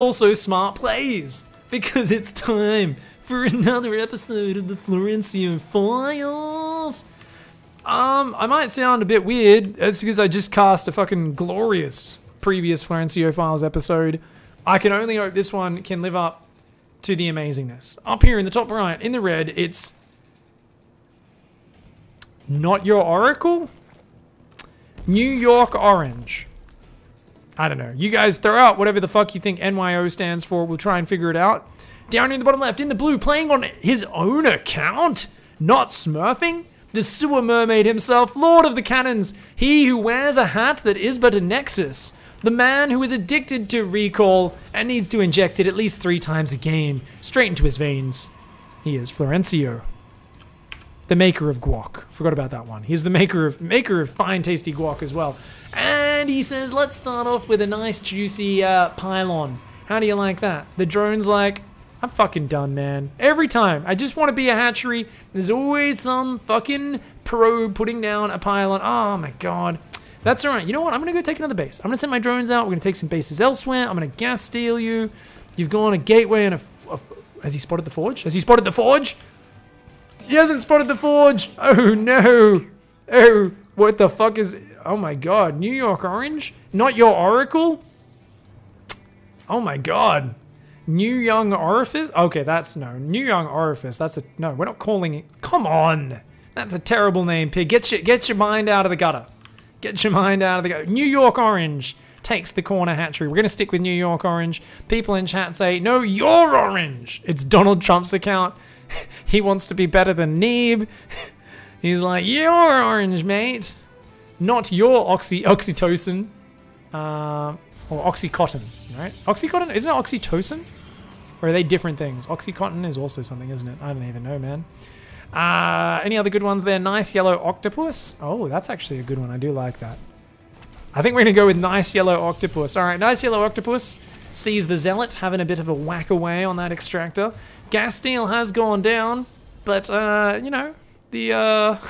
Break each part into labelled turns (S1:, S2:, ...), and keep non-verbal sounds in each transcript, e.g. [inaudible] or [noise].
S1: also smart plays because it's time for another episode of the Florencio Files. Um, I might sound a bit weird. That's because I just cast a fucking glorious previous Florencio Files episode. I can only hope this one can live up to the amazingness. Up here in the top right, in the red, it's not your Oracle? New York Orange. I don't know. You guys throw out whatever the fuck you think NYO stands for. We'll try and figure it out. Down in the bottom left, in the blue, playing on his own account, not smurfing, the sewer mermaid himself, Lord of the Cannons, he who wears a hat that is but a nexus, the man who is addicted to recall and needs to inject it at least three times a game, straight into his veins. He is Florencio, the maker of guac. Forgot about that one. He's the maker of maker of fine, tasty guac as well. And he says, let's start off with a nice, juicy uh, pylon. How do you like that? The drone's like, I'm fucking done, man. Every time. I just want to be a hatchery. There's always some fucking pro putting down a pylon. Oh my god. That's alright. You know what? I'm going to go take another base. I'm going to send my drones out. We're going to take some bases elsewhere. I'm going to gas steal you. You've gone a gateway and a, a... Has he spotted the forge? Has he spotted the forge? He hasn't spotted the forge. Oh no. Oh, what the fuck is... Oh my god. New York Orange? Not your Oracle? Oh my god. New Young Orifice? Okay, that's no. New Young Orifice. That's a no. We're not calling it. Come on, that's a terrible name, pig. Get your get your mind out of the gutter. Get your mind out of the gutter. New York Orange takes the corner hatchery. We're gonna stick with New York Orange. People in chat say, "No, you're orange." It's Donald Trump's account. [laughs] he wants to be better than Neeb. [laughs] He's like, "You're orange, mate." Not your oxy oxytocin. Uh, or oxycontin, right? Oxycontin isn't it oxytocin? Or are they different things? Oxycontin is also something, isn't it? I don't even know, man. Uh, any other good ones there? Nice yellow octopus. Oh, that's actually a good one. I do like that. I think we're going to go with nice yellow octopus. All right, nice yellow octopus sees the zealot having a bit of a whack away on that extractor. Gas steal has gone down, but, uh, you know, the, uh... [laughs]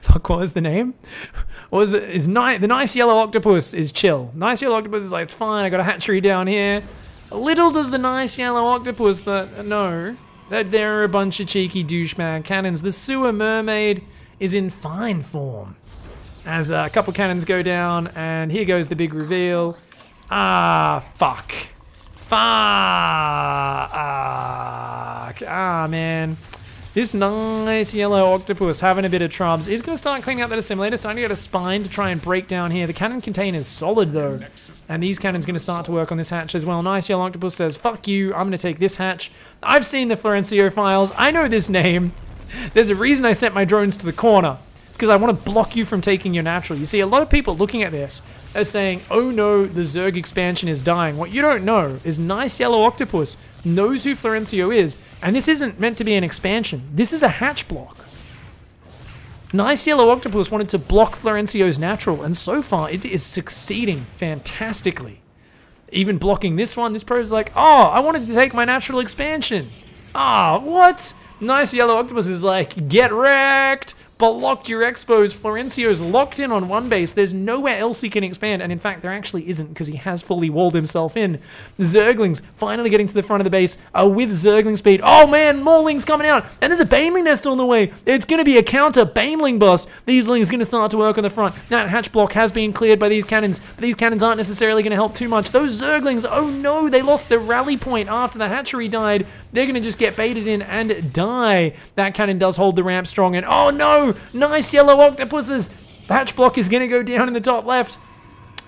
S1: Fuck, what was the name? What was it? Is ni- the nice yellow octopus is chill. Nice yellow octopus is like, fine, I got a hatchery down here. A little does the nice yellow octopus that know that there are a bunch of cheeky douchebag cannons. The sewer mermaid is in fine form. As a couple cannons go down, and here goes the big reveal. Ah, fuck. Fuck. Ah, man. This nice yellow octopus having a bit of troubles. He's going to start cleaning out that assimilator, starting to get a spine to try and break down here. The cannon container is solid though. And these cannons going to start to work on this hatch as well. Nice yellow octopus says, fuck you, I'm going to take this hatch. I've seen the Florencio files. I know this name. [laughs] There's a reason I sent my drones to the corner. Because I want to block you from taking your natural. You see, a lot of people looking at this are saying, oh no, the Zerg expansion is dying. What you don't know is Nice Yellow Octopus knows who Florencio is, and this isn't meant to be an expansion. This is a hatch block. Nice Yellow Octopus wanted to block Florencio's natural, and so far it is succeeding fantastically. Even blocking this one, this pro's like, oh, I wanted to take my natural expansion. Ah, oh, what? Nice Yellow Octopus is like, get wrecked but locked your expos. Florencio's locked in on one base. There's nowhere else he can expand, and in fact, there actually isn't because he has fully walled himself in. Zerglings finally getting to the front of the base uh, with Zergling speed. Oh man, more lings coming out, and there's a Baneling nest on the way. It's going to be a counter Baneling bust. These lings going to start to work on the front. That hatch block has been cleared by these cannons, but these cannons aren't necessarily going to help too much. Those Zerglings, oh no, they lost the rally point after the hatchery died. They're going to just get baited in and die. That cannon does hold the ramp strong, and oh no, Nice yellow octopuses! Hatch block is going to go down in the top left.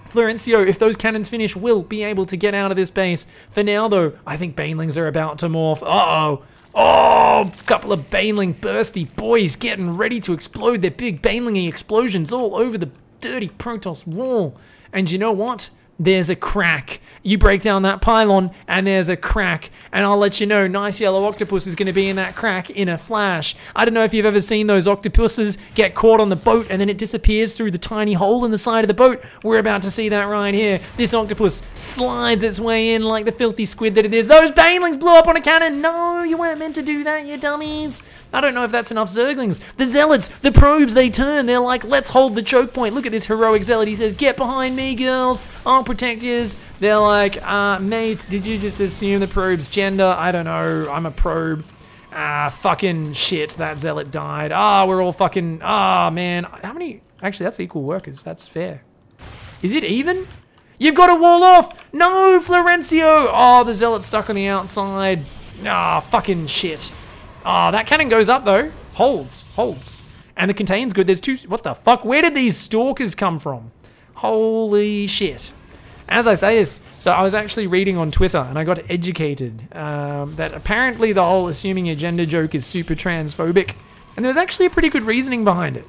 S1: Florencio, if those cannons finish, will be able to get out of this base. For now, though, I think Banelings are about to morph. Uh-oh. Oh, couple of Baneling bursty boys getting ready to explode their big Banelingy explosions all over the dirty Protoss wall. And you know what? There's a crack. You break down that pylon and there's a crack. And I'll let you know, nice yellow octopus is going to be in that crack in a flash. I don't know if you've ever seen those octopuses get caught on the boat and then it disappears through the tiny hole in the side of the boat. We're about to see that right here. This octopus slides its way in like the filthy squid that it is. Those banelings blew up on a cannon. No, you weren't meant to do that, you dummies. I don't know if that's enough Zerglings. The Zealots, the probes, they turn. They're like, let's hold the choke point. Look at this heroic Zealot. He says, get behind me, girls. I'll protectors. They're like, uh, mate, did you just assume the probe's gender? I don't know. I'm a probe. Ah, fucking shit. That zealot died. Ah, we're all fucking. Ah, man. How many? Actually, that's equal workers. That's fair. Is it even? You've got to wall off. No, Florencio. Oh, the zealot's stuck on the outside. Ah, fucking shit. Ah, that cannon goes up though. Holds, holds. And the contain's good. There's two. What the fuck? Where did these stalkers come from? Holy shit. As I say this, so I was actually reading on Twitter and I got educated um, that apparently the whole assuming a gender joke is super transphobic. And there's actually a pretty good reasoning behind it.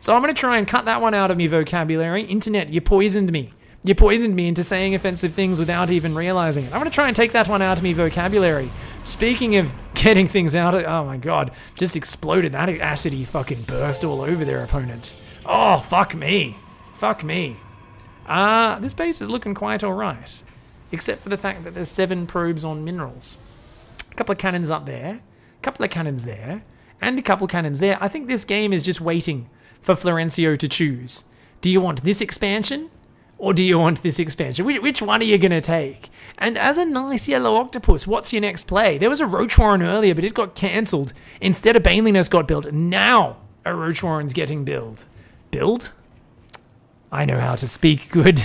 S1: So I'm going to try and cut that one out of me vocabulary. Internet, you poisoned me. You poisoned me into saying offensive things without even realizing it. I'm going to try and take that one out of me vocabulary. Speaking of [laughs] getting things out, of, oh my god, just exploded. That acidity fucking burst all over their opponent. Oh, fuck me. Fuck me. Ah, uh, this base is looking quite alright. Except for the fact that there's seven probes on minerals. A couple of cannons up there, a couple of cannons there, and a couple of cannons there. I think this game is just waiting for Florencio to choose. Do you want this expansion? Or do you want this expansion? Which one are you going to take? And as a nice yellow octopus, what's your next play? There was a Roach Warren earlier, but it got cancelled. Instead, a Baneling Nest got built. Now, a Roach Warren's getting built. Build? I know how to speak good.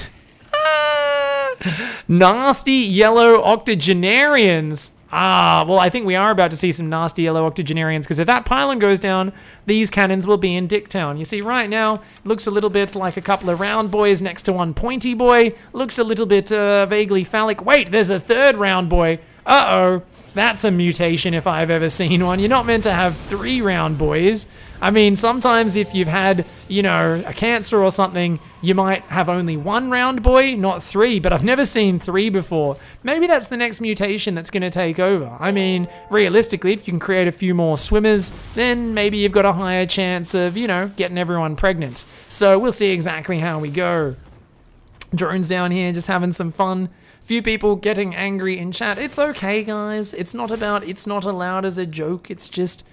S1: [laughs] Nasty yellow octogenarians. Ah, well, I think we are about to see some nasty yellow octogenarians because if that pylon goes down, these cannons will be in Dicktown. You see, right now, it looks a little bit like a couple of round boys next to one pointy boy. Looks a little bit uh, vaguely phallic. Wait, there's a third round boy. Uh-oh. That's a mutation if I've ever seen one. You're not meant to have three round boys. I mean, sometimes if you've had, you know, a cancer or something, you might have only one round boy, not three, but I've never seen three before. Maybe that's the next mutation that's going to take over. I mean, realistically, if you can create a few more swimmers, then maybe you've got a higher chance of, you know, getting everyone pregnant. So we'll see exactly how we go. Drones down here just having some fun few people getting angry in chat. It's okay, guys. It's not about, it's not allowed as a joke. It's just,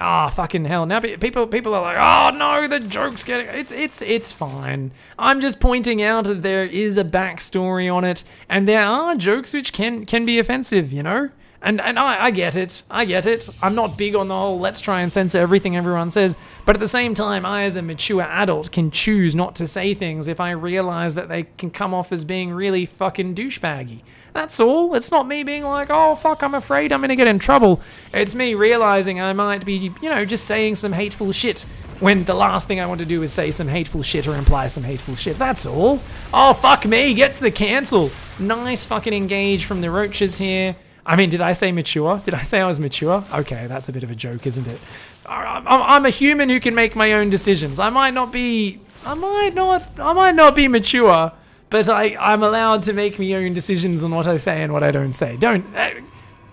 S1: ah, oh, fucking hell. Now people people are like, oh no, the joke's getting, it's, it's, it's fine. I'm just pointing out that there is a backstory on it, and there are jokes which can, can be offensive, you know? And and I, I get it. I get it. I'm not big on the whole let's try and censor everything everyone says. But at the same time, I as a mature adult can choose not to say things if I realize that they can come off as being really fucking douchebaggy. That's all. It's not me being like, oh fuck, I'm afraid I'm gonna get in trouble. It's me realizing I might be, you know, just saying some hateful shit when the last thing I want to do is say some hateful shit or imply some hateful shit. That's all. Oh, fuck me, gets the cancel. Nice fucking engage from the roaches here. I mean, did I say mature? Did I say I was mature? Okay, that's a bit of a joke, isn't it? I'm a human who can make my own decisions. I might not be, I might not, I might not be mature, but I, I'm allowed to make my own decisions on what I say and what I don't say. Don't, uh,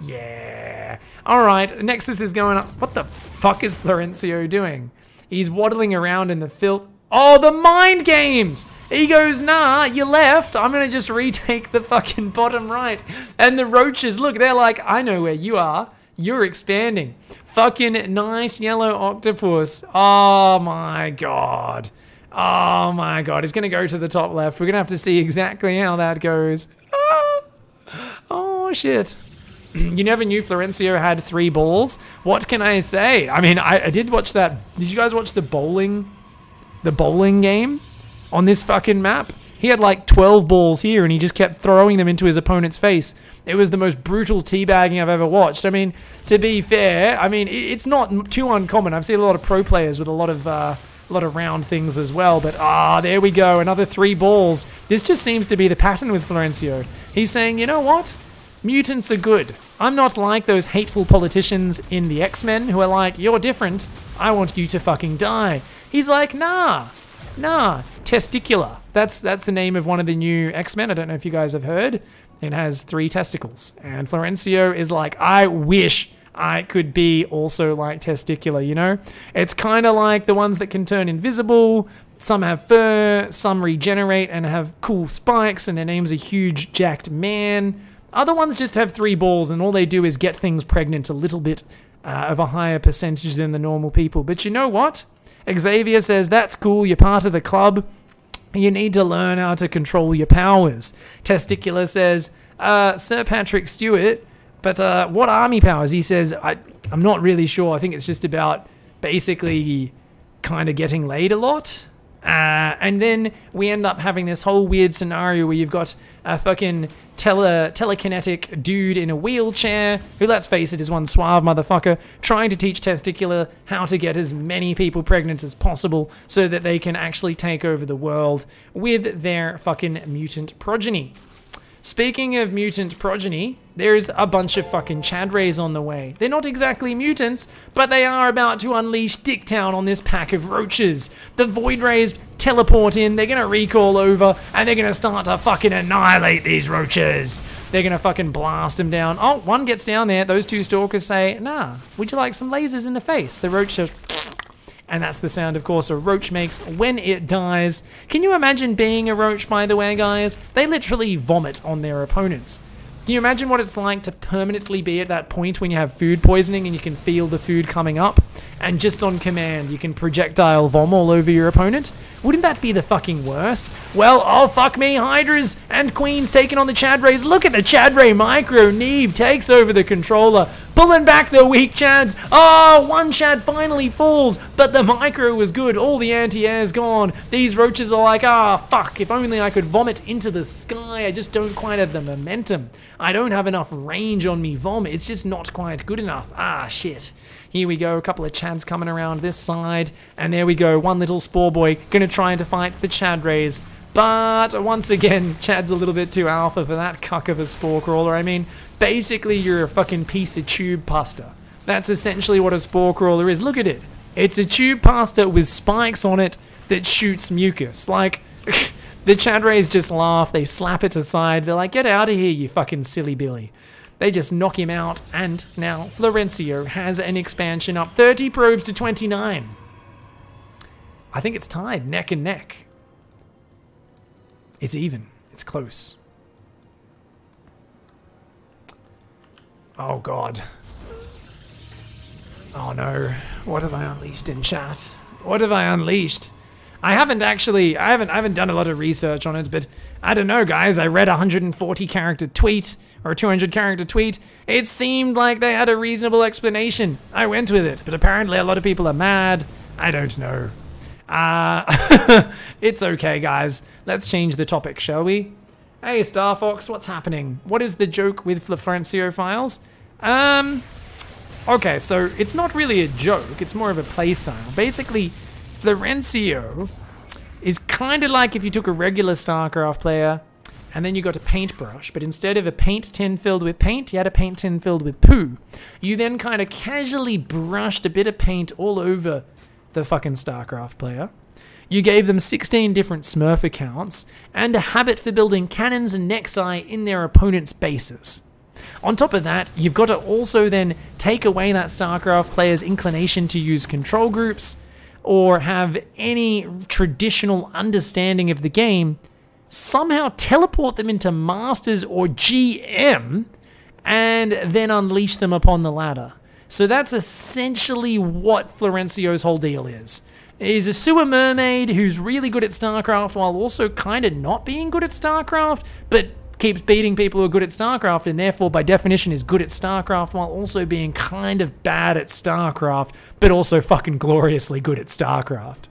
S1: yeah. All right, Nexus is going up. What the fuck is Florencio doing? He's waddling around in the filth. Oh, the mind games! He goes, nah, you left. I'm to just retake the fucking bottom right. And the roaches, look, they're like, I know where you are. You're expanding. Fucking nice yellow octopus. Oh my god. Oh my god. He's going to go to the top left. We're going to have to see exactly how that goes. Ah. Oh shit. [clears throat] You never knew Florencio had three balls? What can I say? I mean, I, I did watch that. Did you guys watch the bowling the bowling game on this fucking map. He had like 12 balls here and he just kept throwing them into his opponent's face. It was the most brutal teabagging I've ever watched. I mean, to be fair, I mean, it's not too uncommon. I've seen a lot of pro players with a lot of uh, a lot of round things as well. But ah, there we go, another three balls. This just seems to be the pattern with Florencio. He's saying, you know what? Mutants are good. I'm not like those hateful politicians in the X-Men who are like, you're different. I want you to fucking die. He's like, nah, nah, testicular. That's that's the name of one of the new X-Men. I don't know if you guys have heard. It has three testicles. And Florencio is like, I wish I could be also like testicular, you know? It's kind of like the ones that can turn invisible. Some have fur, some regenerate and have cool spikes, and their name's a huge jacked man. Other ones just have three balls, and all they do is get things pregnant a little bit uh, of a higher percentage than the normal people. But you know what? Xavier says, That's cool, you're part of the club. You need to learn how to control your powers. Testicular says, uh, Sir Patrick Stewart, but uh, what army powers? He says, I, I'm not really sure. I think it's just about basically kind of getting laid a lot. Uh, and then we end up having this whole weird scenario where you've got a fucking tele telekinetic dude in a wheelchair, who, let's face it, is one suave motherfucker, trying to teach Testicular how to get as many people pregnant as possible so that they can actually take over the world with their fucking mutant progeny. Speaking of mutant progeny, there's a bunch of fucking Chadrays on the way. They're not exactly mutants, but they are about to unleash Dicktown on this pack of roaches. The Void Rays teleport in, they're gonna recall over, and they're gonna start to fucking annihilate these roaches. They're gonna fucking blast them down. Oh, one gets down there, those two stalkers say, nah, would you like some lasers in the face? The roach says, and that's the sound, of course, a roach makes when it dies. Can you imagine being a roach, by the way, guys? They literally vomit on their opponents. Can you imagine what it's like to permanently be at that point when you have food poisoning and you can feel the food coming up? And just on command, you can projectile vom all over your opponent? Wouldn't that be the fucking worst? Well, oh fuck me, Hydras and Queens taking on the Chadrays. Look at the Chadray Micro. Neve takes over the controller, pulling back the weak Chads. Oh, one Chad finally falls, but the Micro was good. All the anti-air's gone. These roaches are like, ah, oh, fuck, if only I could vomit into the sky. I just don't quite have the momentum. I don't have enough range on me vom. It's just not quite good enough. Ah, shit. Here we go, a couple of Chads coming around this side, and there we go, one little Spore Boy gonna try and to fight the Chad Rays. But once again, [laughs] Chad's a little bit too alpha for that cuck of a Spore Crawler. I mean, basically you're a fucking piece of tube pasta. That's essentially what a Spore Crawler is. Look at it. It's a tube pasta with spikes on it that shoots mucus. Like, [laughs] the Chad Rays just laugh, they slap it aside, they're like, get out of here, you fucking silly Billy. They just knock him out, and now Florencio has an expansion up 30 probes to 29. I think it's tied, neck and neck. It's even. It's close. Oh god. Oh no. What have I unleashed in chat? What have I unleashed? I haven't actually, I haven't, I haven't done a lot of research on it, but I don't know, guys. I read a 140 character tweet or a 200 character tweet. It seemed like they had a reasonable explanation. I went with it, but apparently a lot of people are mad. I don't know. Uh, [laughs] it's okay, guys. Let's change the topic, shall we? Hey, Star Fox, what's happening? What is the joke with Florencio files? Um, okay, so it's not really a joke. It's more of a playstyle. Basically, Florencio is kind of like if you took a regular StarCraft player and then you got a paintbrush, but instead of a paint tin filled with paint, you had a paint tin filled with poo. You then kind of casually brushed a bit of paint all over the fucking StarCraft player. You gave them 16 different Smurf accounts and a habit for building cannons and Nexi in their opponent's bases. On top of that, you've got to also then take away that StarCraft player's inclination to use control groups or have any traditional understanding of the game somehow teleport them into Masters or GM, and then unleash them upon the ladder. So that's essentially what Florencio's whole deal is. He's a sewer mermaid who's really good at StarCraft while also kind of not being good at StarCraft, but keeps beating people who are good at StarCraft and therefore by definition is good at StarCraft while also being kind of bad at StarCraft, but also fucking gloriously good at StarCraft.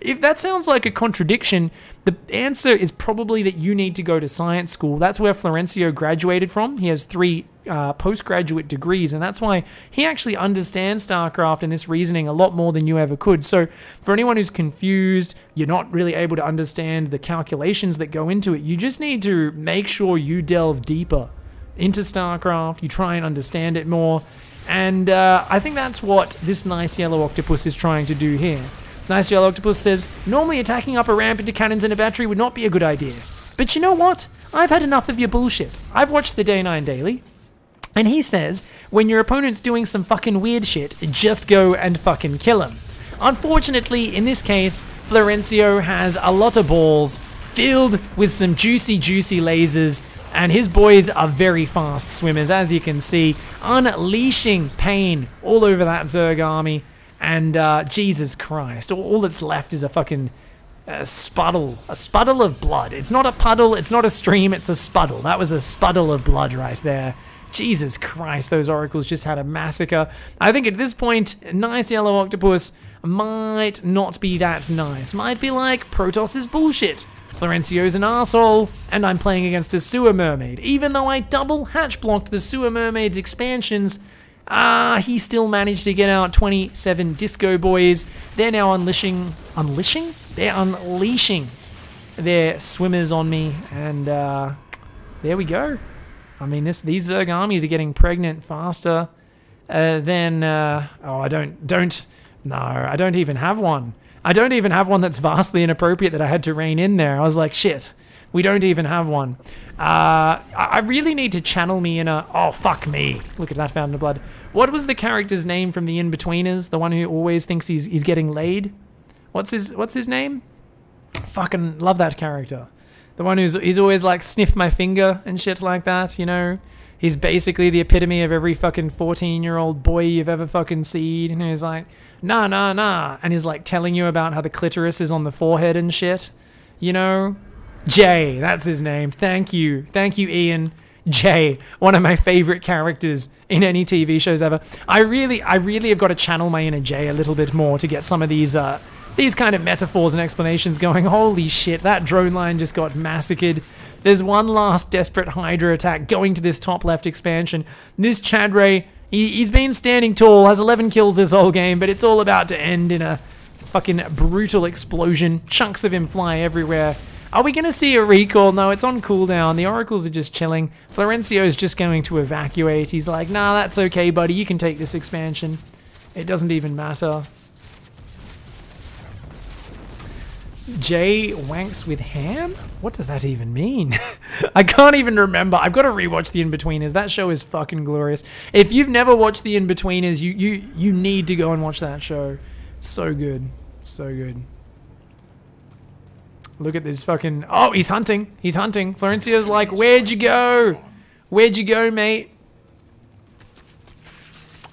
S1: If that sounds like a contradiction, the answer is probably that you need to go to science school. That's where Florencio graduated from. He has three uh, postgraduate degrees, and that's why he actually understands StarCraft and this reasoning a lot more than you ever could. So, for anyone who's confused, you're not really able to understand the calculations that go into it, you just need to make sure you delve deeper into StarCraft, you try and understand it more. And uh, I think that's what this nice yellow octopus is trying to do here. Nice Yellow Octopus says, normally attacking up a ramp into cannons and a battery would not be a good idea. But you know what? I've had enough of your bullshit. I've watched the Day 9 Daily. And he says, when your opponent's doing some fucking weird shit, just go and fucking kill him. Unfortunately, in this case, Florencio has a lot of balls filled with some juicy, juicy lasers, and his boys are very fast swimmers, as you can see, unleashing pain all over that Zerg army. And uh, Jesus Christ, all, that's left is a fucking A spuddle. A spuddle of blood. It's not a puddle, it's not a stream, it's a spuddle. That was a spuddle of blood right there. Jesus Christ, those oracles just had a massacre. I think at this point, nice yellow octopus might not be that nice. Might be like, Protoss is bullshit. Florencio's an asshole, and I'm playing against a sewer mermaid. Even though I double hatch blocked the sewer mermaid's expansions, ah, he still managed to get out 27 disco boys. They're now unleashing, unleashing? They're unleashing their swimmers on me, and uh, there we go. I mean, this these Zerg armies are getting pregnant faster uh, than. Uh, oh, I don't don't. No, I don't even have one. I don't even have one that's vastly inappropriate that I had to rein in there. I was like, shit, we don't even have one. Uh, I really need to channel me in a. Oh fuck me! Look at that fountain of blood. What was the character's name from the Inbetweeners? The one who always thinks he's he's getting laid. What's his What's his name? Fucking love that character. The one who's he's always like sniff my finger and shit like that, you know? He's basically the epitome of every fucking 14 year old boy you've ever fucking seen. And he's like, nah, nah, nah. And he's like telling you about how the clitoris is on the forehead and shit. You know? Jay, that's his name. Thank you. Thank you, Ian. Jay, one of my favorite characters in any TV shows ever. I really, I really have got to channel my inner Jay a little bit more to get some of these uh, these kind of metaphors and explanations going, holy shit, that drone line just got massacred. There's one last desperate Hydra attack going to this top left expansion. This Chadray, he, he's been standing tall, has 11 kills this whole game, but it's all about to end in a fucking brutal explosion. Chunks of him fly everywhere. Are we going to see a recall? No, it's on cooldown. The Oracles are just chilling. Florencio is just going to evacuate. He's like, nah, that's okay, buddy. You can take this expansion. It doesn't even matter. Jay wanks with ham? What does that even mean? [laughs] I can't even remember. I've got to rewatch The Inbetweeners. That show is fucking glorious. If you've never watched The Inbetweeners, you, you, you need to go and watch that show. So good. So good. Look at this fucking... Oh, he's hunting. He's hunting. Florencio's like, where'd you go? Where'd you go, mate?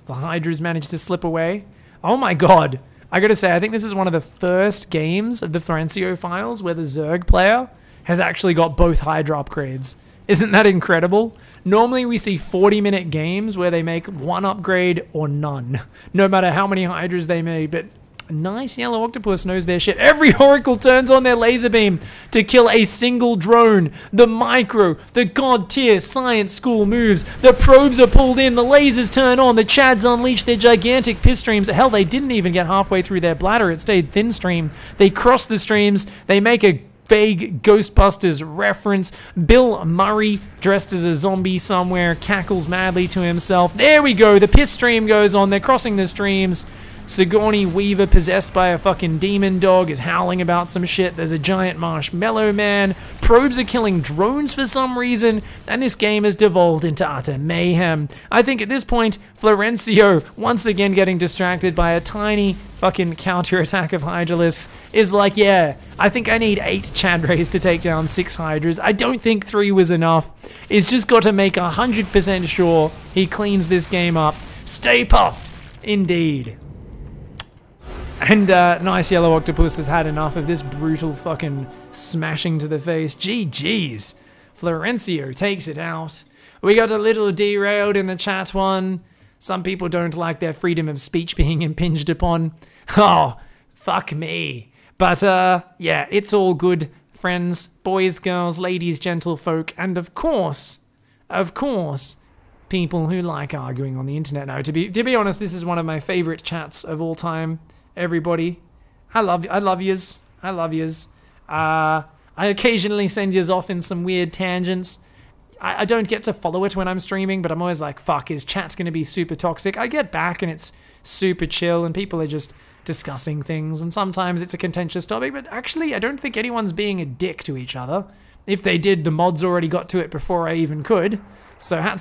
S1: The Hydra's managed to slip away. Oh my god. I gotta say, I think this is one of the first games of the Florencio files where the Zerg player has actually got both Hydra upgrades. Isn't that incredible? Normally we see 40 minute games where they make one upgrade or none, no matter how many Hydras they made, but nice yellow octopus knows their shit. Every oracle turns on their laser beam to kill a single drone. The micro, the god tier science school moves. The probes are pulled in, the lasers turn on, the chads unleash their gigantic piss streams. Hell, they didn't even get halfway through their bladder. It stayed thin stream. They cross the streams. They make a vague Ghostbusters reference. Bill Murray, dressed as a zombie somewhere, cackles madly to himself. There we go. The piss stream goes on. They're crossing the streams. Sigourney Weaver, possessed by a fucking demon dog, is howling about some shit. There's a giant marshmallow man. Probes are killing drones for some reason, and this game has devolved into utter mayhem. I think at this point, Florencio, once again getting distracted by a tiny fucking counterattack of Hydralisks, is like, yeah, I think I need eight Chadrays to take down six Hydras. I don't think three was enough. He's just got to make 100% sure he cleans this game up. Stay Puft. Indeed. And uh, Nice Yellow Octopus has had enough of this brutal fucking smashing to the face. Gee, GG's. Florencio takes it out. We got a little derailed in the chat one. Some people don't like their freedom of speech being [laughs] impinged upon. Oh, fuck me. But uh, yeah, it's all good, friends, boys, girls, ladies, gentlefolk, and of course, of course, people who like arguing on the internet. Now, to be to be honest, this is one of my favorite chats of all time everybody. I love I love yous. I love yous. Uh, I occasionally send yous off in some weird tangents. I, I don't get to follow it when I'm streaming, but I'm always like, fuck, is chat going to be super toxic? I get back and it's super chill and people are just discussing things and sometimes it's a contentious topic, but actually I don't think anyone's being a dick to each other. If they did, the mods already got to it before I even could. So hats